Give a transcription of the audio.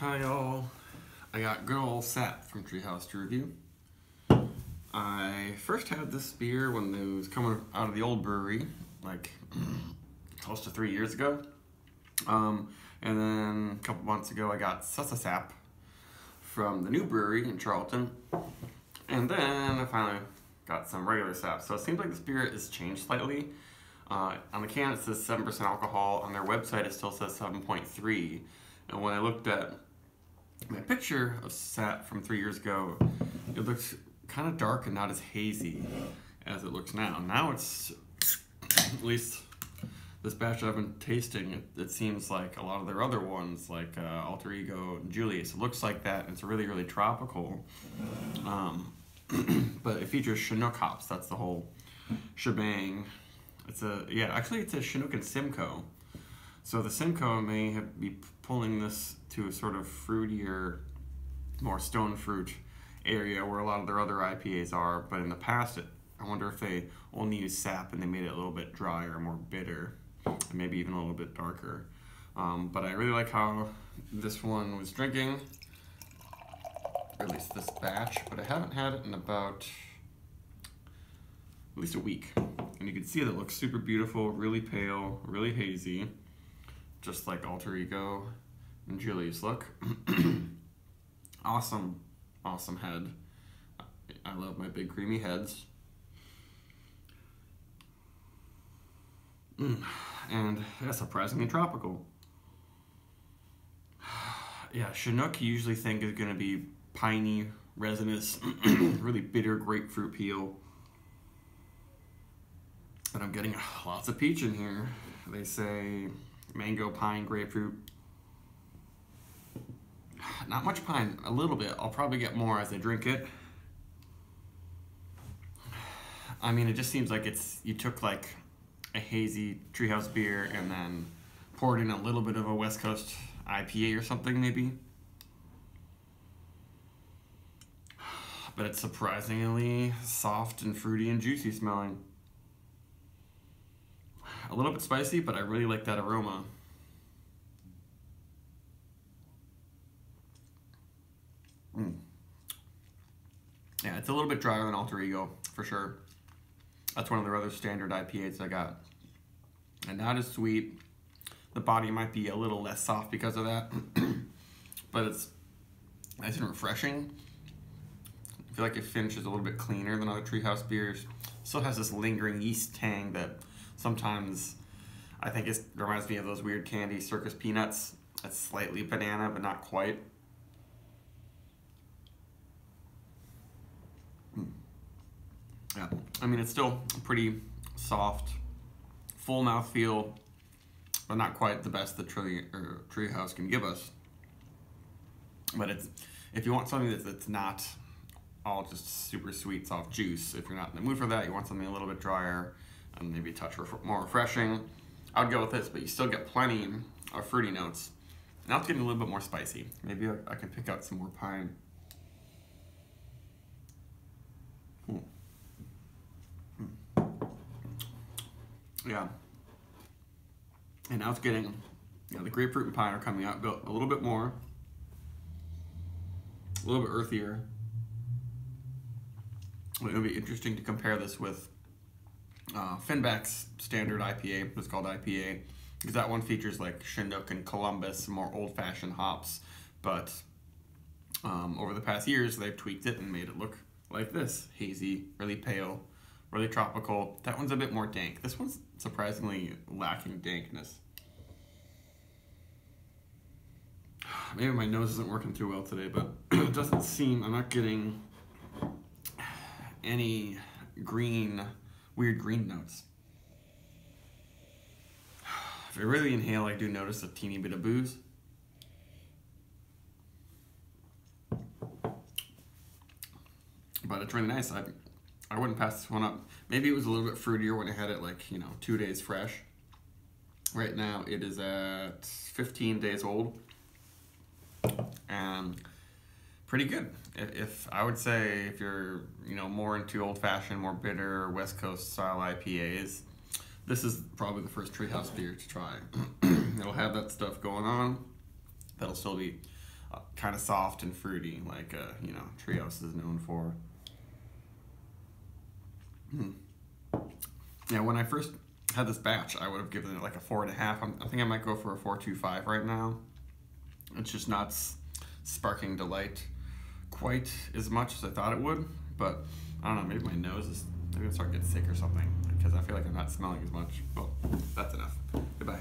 Hi y'all. I got good old Sap from Treehouse to review. I first had this beer when it was coming out of the old brewery, like close to three years ago. Um, and then a couple months ago I got Sussa Sap from the new brewery in Charlton. And then I finally got some regular sap. So it seems like this beer has changed slightly. Uh, on the can it says 7% alcohol. On their website it still says 7.3. And when I looked at my picture of sap from three years ago, it looks kind of dark and not as hazy as it looks now. Now it's, at least this batch I've been tasting, it, it seems like a lot of their other ones, like uh, Alter Ego and Julius, it looks like that. It's really, really tropical. Um, but it features Chinook hops. That's the whole shebang. It's a, yeah, actually it's a Chinook and Simcoe. So the Simcoe may have, be pulling this to a sort of fruitier, more stone fruit area where a lot of their other IPAs are, but in the past, it, I wonder if they only used sap and they made it a little bit drier, more bitter, and maybe even a little bit darker. Um, but I really like how this one was drinking, at least this batch, but I haven't had it in about at least a week. And you can see that it looks super beautiful, really pale, really hazy just like Alter Ego and Julius look. awesome, awesome head. I love my big creamy heads. Mm. And yeah, surprisingly tropical. yeah, Chinook you usually think is going to be piney, resinous, really bitter grapefruit peel. But I'm getting lots of peach in here. They say mango, pine, grapefruit. Not much pine, a little bit. I'll probably get more as I drink it. I mean, it just seems like it's, you took like a hazy treehouse beer and then poured in a little bit of a West Coast IPA or something maybe. But it's surprisingly soft and fruity and juicy smelling little bit spicy, but I really like that aroma. Mm. Yeah, it's a little bit drier than Alter Ego, for sure. That's one of their other standard IPAs I got. And not as sweet. The body might be a little less soft because of that. but it's nice and refreshing. I feel like it finishes a little bit cleaner than other Treehouse beers. Still has this lingering yeast tang that sometimes I think it reminds me of those weird candy circus peanuts. It's slightly banana, but not quite. Hmm. Yeah, I mean, it's still pretty soft, full mouth feel, but not quite the best that Tree, or Treehouse can give us. But it's if you want something that's, that's not all just super sweet, soft juice, if you're not in the mood for that, you want something a little bit drier, and maybe a touch more refreshing, I would go with this, but you still get plenty of fruity notes. Now it's getting a little bit more spicy. Maybe I, I can pick out some more pine. Hmm. Hmm. Yeah. And now it's getting, you know, the grapefruit and pine are coming out a little bit more. A little bit earthier. It would be interesting to compare this with uh, Finback's standard IPA, it's called IPA, because that one features like Chinook and Columbus, some more old-fashioned hops, but um, over the past years they've tweaked it and made it look like this, hazy, really pale, really tropical. That one's a bit more dank. This one's surprisingly lacking dankness. Maybe my nose isn't working too well today, but it doesn't seem, I'm not getting any green weird green notes. If I really inhale, I do notice a teeny bit of booze. But it's really nice. I, I wouldn't pass this one up. Maybe it was a little bit fruitier when I had it like, you know, two days fresh. Right now it is at 15 days old. And pretty good. If, if, I would say if you're you know more into old fashioned, more bitter West Coast style IPAs, this is probably the first Treehouse beer to try. It'll have that stuff going on. That'll still be uh, kind of soft and fruity, like uh, you know Treehouse is known for. Hmm. Yeah, when I first had this batch, I would have given it like a four and a half. I'm, I think I might go for a four two five right now. It's just not sparking delight quite as much as I thought it would, but I don't know. Maybe my nose is maybe I'm starting to get sick or something because I feel like I'm not smelling as much. Well, that's enough. Goodbye.